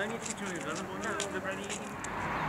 Они чуть-чуть, она была, забрали.